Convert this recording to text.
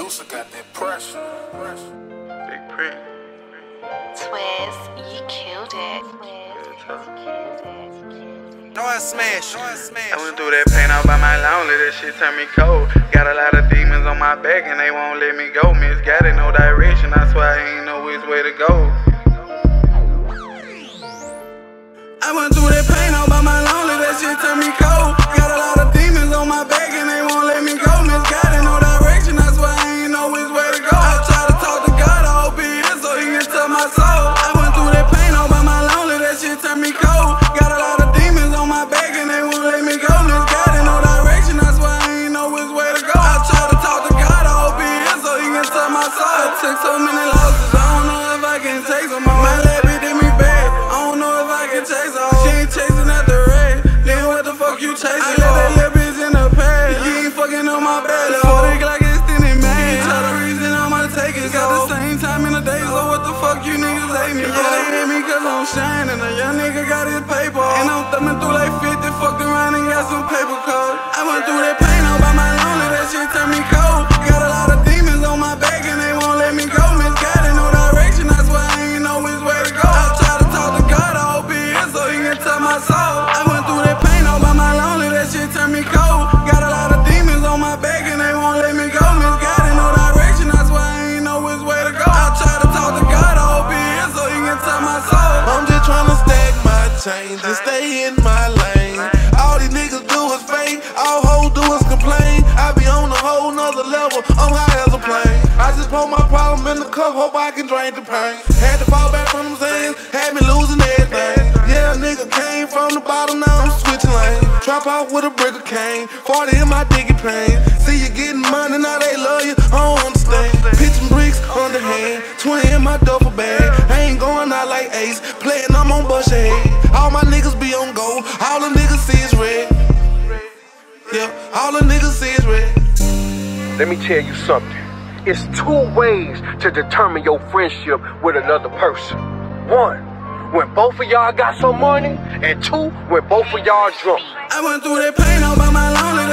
Medusa got that pressure. Big print. Twiz, you killed it. No, I smash. No, I smash. I went through that pain all by my lonely, that shit turned me cold. Got a lot of demons on my back and they won't let me go. Misguided, no direction, I swear I ain't know which way to go. I went through that pain all by my lonely, that shit turned me cold. My soul. I went through that pain oh, all by my lonely, that shit turned me cold. Got a lot of demons on my back and they won't let me go. Misguided, no direction, I swear I ain't know which way to go. I try to talk to God, I hope he is so he can tell my soul. I took so many losses, I don't know if I can take some more. My lady did me bad, I don't know if I can chase her. Me cause I'm shining, a young nigga got his paper. And I'm thumbing through like 50, fucked I'm high as a plane. I just put my problem in the cup, hope I can drain the pain. Had to fall back from them things, had me losing everything. Yeah, nigga came from the bottom, now I'm switching lanes. Trap out with a brick of cane, 40 in my diggy pain. See you getting money, now they love you, I don't understand. Pitching bricks underhand, 20 in my duffel bag. I ain't going out like Ace, playing I'm on bush head. All my niggas be on gold, all the niggas see is red. Yeah, all the niggas. Let me tell you something. It's two ways to determine your friendship with another person. One, when both of y'all got some money, and two, when both of y'all drunk. I went through that pain all by my lonely,